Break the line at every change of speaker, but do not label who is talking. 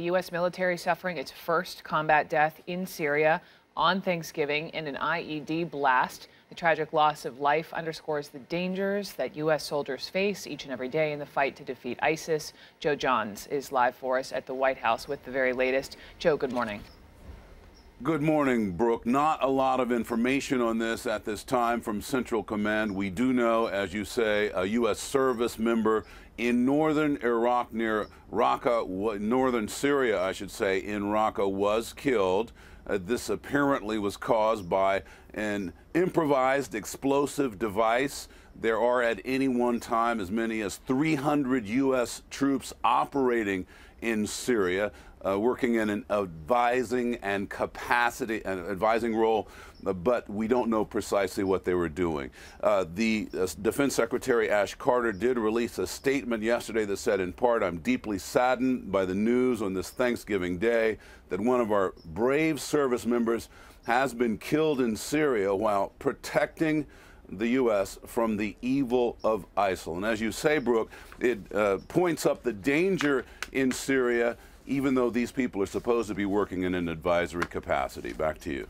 The U.S. military suffering its first combat death in Syria on Thanksgiving in an IED blast. The tragic loss of life underscores the dangers that U.S. soldiers face each and every day in the fight to defeat ISIS. Joe Johns is live for us at the White House with the very latest. Joe, good morning.
Good morning, Brooke. Not a lot of information on this at this time from Central Command. We do know, as you say, a U.S. service member in northern Iraq near Raqqa, northern Syria, I should say, in Raqqa was killed. Uh, this apparently was caused by an improvised explosive device. There are at any one time as many as 300 U.S. troops operating in Syria uh, working in an advising and capacity, an advising role, uh, but we don't know precisely what they were doing. Uh, the uh, Defense Secretary Ash Carter did release a statement yesterday that said, in part, I'm deeply saddened by the news on this Thanksgiving Day that one of our brave service members has been killed in Syria while protecting the U.S. from the evil of ISIL. And as you say, Brooke, it uh, points up the danger in Syria even though these people are supposed to be working in an advisory capacity. Back to you.